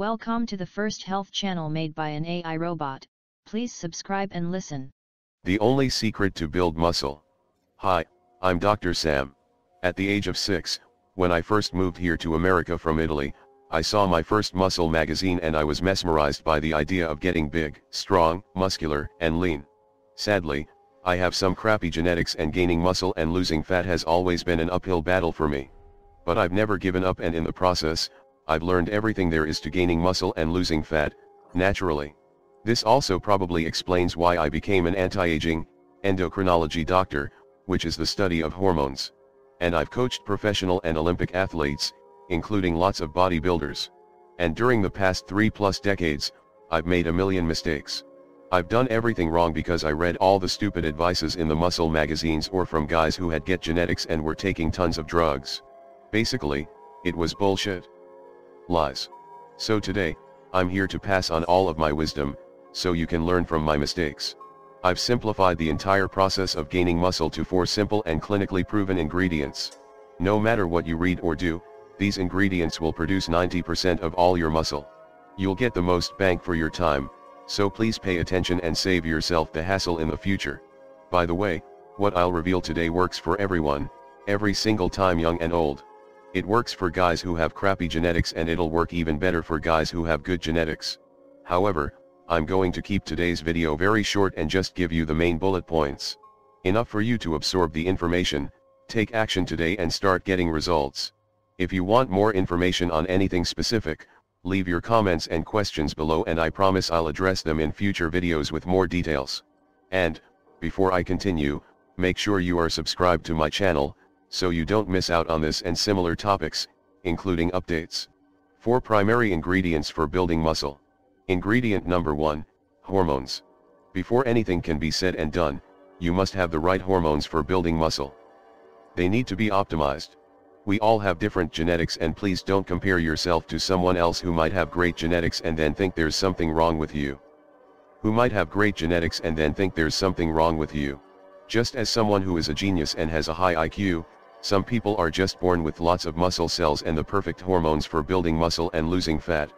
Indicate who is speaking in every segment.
Speaker 1: Welcome to the first health channel made by an AI robot. Please subscribe and listen.
Speaker 2: The only secret to build muscle. Hi, I'm Dr. Sam. At the age of 6, when I first moved here to America from Italy, I saw my first muscle magazine and I was mesmerized by the idea of getting big, strong, muscular, and lean. Sadly, I have some crappy genetics and gaining muscle and losing fat has always been an uphill battle for me. But I've never given up and in the process, I've learned everything there is to gaining muscle and losing fat, naturally. This also probably explains why I became an anti-aging, endocrinology doctor, which is the study of hormones. And I've coached professional and Olympic athletes, including lots of bodybuilders. And during the past three plus decades, I've made a million mistakes. I've done everything wrong because I read all the stupid advices in the muscle magazines or from guys who had get genetics and were taking tons of drugs. Basically, it was bullshit lies. So today, I'm here to pass on all of my wisdom, so you can learn from my mistakes. I've simplified the entire process of gaining muscle to four simple and clinically proven ingredients. No matter what you read or do, these ingredients will produce 90% of all your muscle. You'll get the most bang for your time, so please pay attention and save yourself the hassle in the future. By the way, what I'll reveal today works for everyone, every single time young and old. It works for guys who have crappy genetics and it'll work even better for guys who have good genetics. However, I'm going to keep today's video very short and just give you the main bullet points. Enough for you to absorb the information, take action today and start getting results. If you want more information on anything specific, leave your comments and questions below and I promise I'll address them in future videos with more details. And, before I continue, make sure you are subscribed to my channel, so you don't miss out on this and similar topics, including updates. 4 primary ingredients for building muscle. Ingredient number 1, hormones. Before anything can be said and done, you must have the right hormones for building muscle. They need to be optimized. We all have different genetics and please don't compare yourself to someone else who might have great genetics and then think there's something wrong with you. Who might have great genetics and then think there's something wrong with you. Just as someone who is a genius and has a high IQ, some people are just born with lots of muscle cells and the perfect hormones for building muscle and losing fat.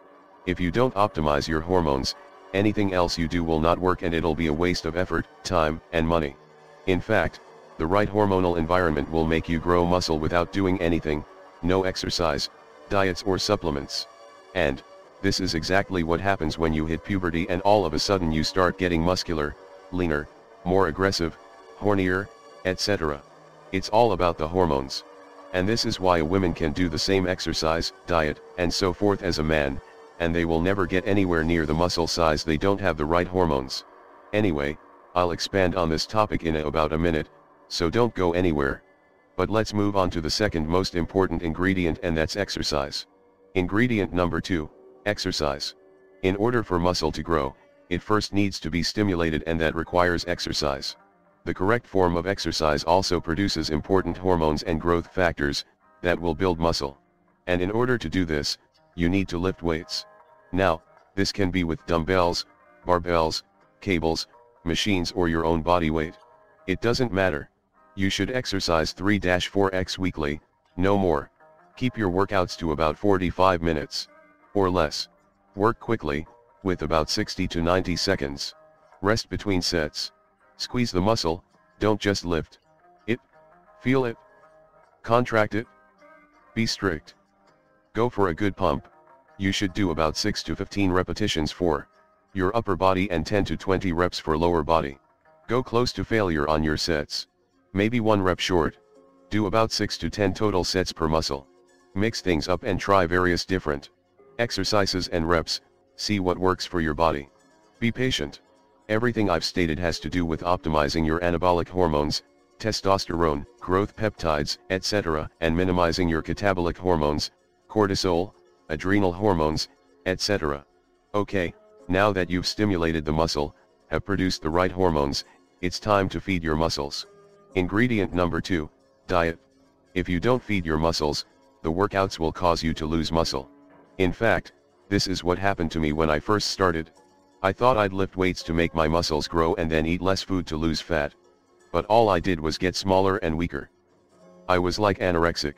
Speaker 2: If you don't optimize your hormones, anything else you do will not work and it'll be a waste of effort, time, and money. In fact, the right hormonal environment will make you grow muscle without doing anything, no exercise, diets or supplements. And, this is exactly what happens when you hit puberty and all of a sudden you start getting muscular, leaner, more aggressive, hornier, etc. It's all about the hormones. And this is why a woman can do the same exercise, diet, and so forth as a man, and they will never get anywhere near the muscle size they don't have the right hormones. Anyway, I'll expand on this topic in about a minute, so don't go anywhere. But let's move on to the second most important ingredient and that's exercise. Ingredient number 2, exercise. In order for muscle to grow, it first needs to be stimulated and that requires exercise. The correct form of exercise also produces important hormones and growth factors, that will build muscle. And in order to do this, you need to lift weights. Now, this can be with dumbbells, barbells, cables, machines or your own body weight. It doesn't matter. You should exercise 3-4x weekly, no more. Keep your workouts to about 45 minutes. Or less. Work quickly, with about 60 to 90 seconds. Rest between sets. Squeeze the muscle, don't just lift it, feel it, contract it, be strict. Go for a good pump, you should do about 6 to 15 repetitions for your upper body and 10 to 20 reps for lower body. Go close to failure on your sets. Maybe one rep short. Do about 6 to 10 total sets per muscle. Mix things up and try various different exercises and reps, see what works for your body. Be patient. Everything I've stated has to do with optimizing your anabolic hormones, testosterone, growth peptides, etc., and minimizing your catabolic hormones, cortisol, adrenal hormones, etc. Okay, now that you've stimulated the muscle, have produced the right hormones, it's time to feed your muscles. Ingredient number 2, diet. If you don't feed your muscles, the workouts will cause you to lose muscle. In fact, this is what happened to me when I first started. I thought I'd lift weights to make my muscles grow and then eat less food to lose fat. But all I did was get smaller and weaker. I was like anorexic.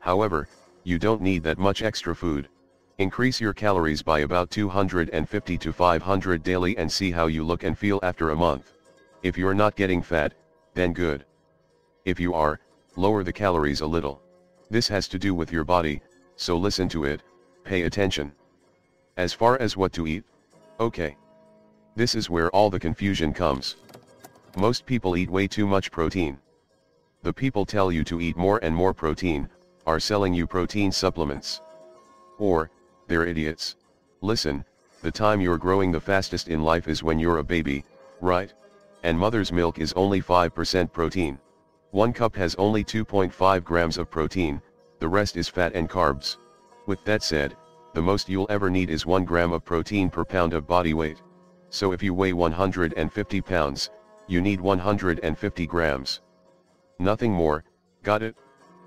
Speaker 2: However, you don't need that much extra food. Increase your calories by about 250 to 500 daily and see how you look and feel after a month. If you're not getting fat, then good. If you are, lower the calories a little. This has to do with your body, so listen to it, pay attention. As far as what to eat, okay. This is where all the confusion comes. Most people eat way too much protein. The people tell you to eat more and more protein, are selling you protein supplements. Or, they're idiots. Listen, the time you're growing the fastest in life is when you're a baby, right? And mother's milk is only 5% protein. One cup has only 2.5 grams of protein, the rest is fat and carbs. With that said, the most you'll ever need is 1 gram of protein per pound of body weight. So if you weigh 150 pounds, you need 150 grams. Nothing more, got it?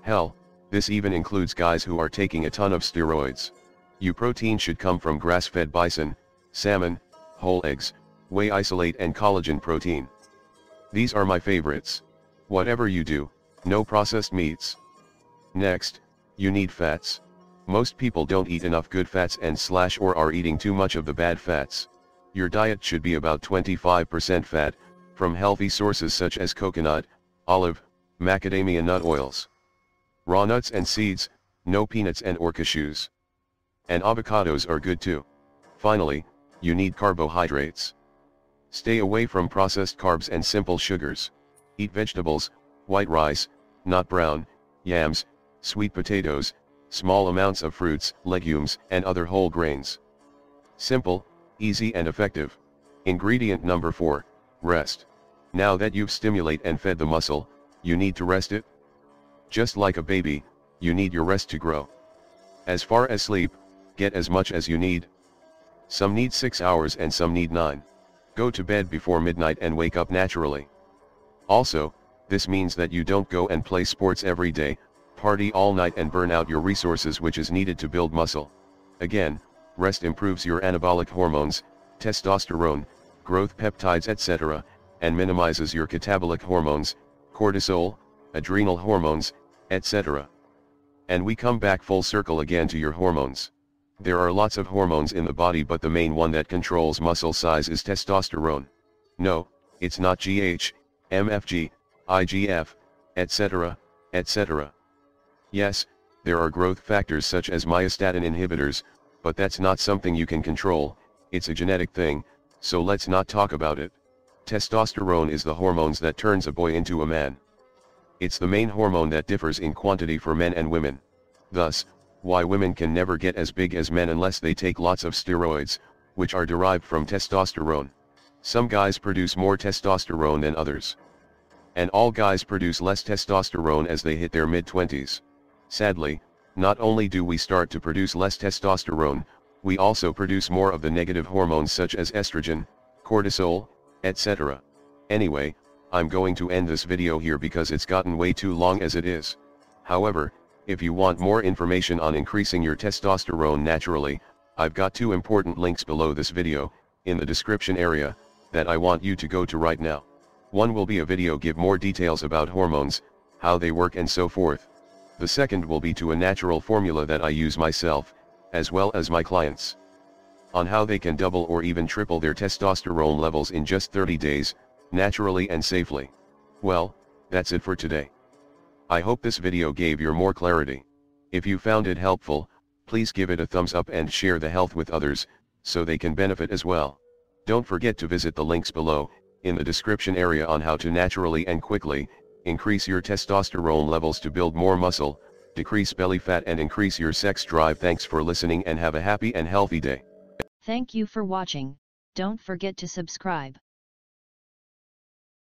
Speaker 2: Hell, this even includes guys who are taking a ton of steroids. U protein should come from grass-fed bison, salmon, whole eggs, whey isolate and collagen protein. These are my favorites. Whatever you do, no processed meats. Next, you need fats. Most people don't eat enough good fats and slash or are eating too much of the bad fats. Your diet should be about 25% fat, from healthy sources such as coconut, olive, macadamia nut oils. Raw nuts and seeds, no peanuts and or cashews. And avocados are good too. Finally, you need carbohydrates. Stay away from processed carbs and simple sugars. Eat vegetables, white rice, not brown, yams, sweet potatoes, small amounts of fruits, legumes, and other whole grains. Simple, easy and effective. Ingredient number 4, rest. Now that you've stimulate and fed the muscle, you need to rest it. Just like a baby, you need your rest to grow. As far as sleep, get as much as you need. Some need 6 hours and some need 9. Go to bed before midnight and wake up naturally. Also, this means that you don't go and play sports every day, party all night and burn out your resources which is needed to build muscle. Again, rest improves your anabolic hormones, testosterone, growth peptides etc., and minimizes your catabolic hormones, cortisol, adrenal hormones, etc. And we come back full circle again to your hormones. There are lots of hormones in the body but the main one that controls muscle size is testosterone. No, it's not GH, MFG, IGF, etc., etc. Yes, there are growth factors such as myostatin inhibitors, but that's not something you can control, it's a genetic thing, so let's not talk about it. Testosterone is the hormones that turns a boy into a man. It's the main hormone that differs in quantity for men and women. Thus, why women can never get as big as men unless they take lots of steroids, which are derived from testosterone. Some guys produce more testosterone than others. And all guys produce less testosterone as they hit their mid-twenties. Sadly, not only do we start to produce less testosterone, we also produce more of the negative hormones such as estrogen, cortisol, etc. Anyway, I'm going to end this video here because it's gotten way too long as it is. However, if you want more information on increasing your testosterone naturally, I've got two important links below this video, in the description area, that I want you to go to right now. One will be a video give more details about hormones, how they work and so forth. The second will be to a natural formula that I use myself, as well as my clients. On how they can double or even triple their testosterone levels in just 30 days, naturally and safely. Well, that's it for today. I hope this video gave you more clarity. If you found it helpful, please give it a thumbs up and share the health with others, so they can benefit as well. Don't forget to visit the links below, in the description area on how to naturally and quickly, increase your testosterone levels to build more muscle, decrease belly fat and increase your sex drive. Thanks for listening and have a happy and healthy day.
Speaker 1: Thank you for watching, don't forget to subscribe.